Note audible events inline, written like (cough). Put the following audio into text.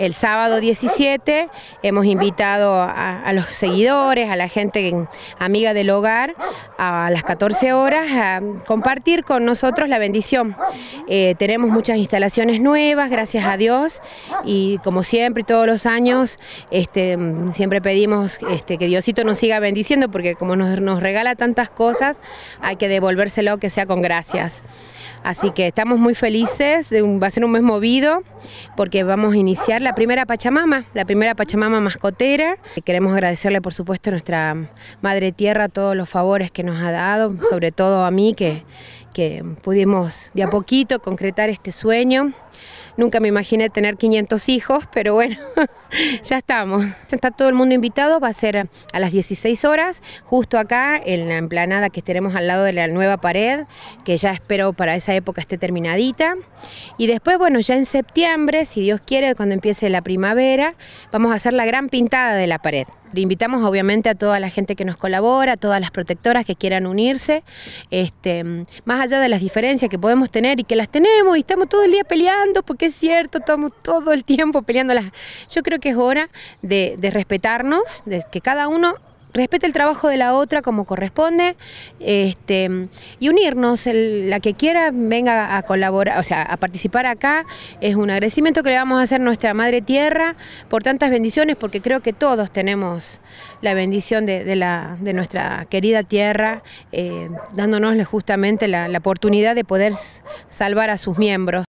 El sábado 17 hemos invitado a, los seguidores, a la gente amiga del hogar, a las 14 horas a compartir con nosotros la bendición. Eh, tenemos muchas instalaciones nuevas, gracias a Dios, y como siempre, todos los años, este, siempre pedimos este, que Diosito nos siga bendiciendo, porque como nos, nos regala tantas cosas, hay que devolvérselo que sea con gracias. Así que estamos muy felices, va a ser un mes movido porque vamos a iniciar la primera Pachamama, la primera Pachamama mascotera. Queremos agradecerle por supuesto a nuestra Madre Tierra todos los favores que nos ha dado, sobre todo a mí que, que pudimos de a poquito concretar este sueño. Nunca me imaginé tener 500 hijos, pero bueno, (laughs) ya estamos. Está todo el mundo invitado, va a ser a las 16 horas, justo acá en la emplanada que estaremos al lado de la nueva pared, que ya espero para esa época esté terminadita. Y después, bueno, ya en septiembre, si Dios quiere, cuando empiece la primavera, vamos a hacer la gran pintada de la pared. Le invitamos obviamente a toda la gente que nos colabora, a todas las protectoras que quieran unirse, este, más allá de las diferencias que podemos tener y que las tenemos y estamos todo el día peleando, porque es cierto, estamos todo el tiempo peleándolas. Yo creo que es hora de, de respetarnos, de que cada uno respete el trabajo de la otra como corresponde este, y unirnos. la que quiera venga a colaborar, o sea, a participar acá. Es un agradecimiento que le vamos a hacer a nuestra Madre Tierra por tantas bendiciones, porque creo que todos tenemos la bendición de, la, de nuestra querida tierra, eh, dándonosle justamente la oportunidad de poder salvar a sus miembros.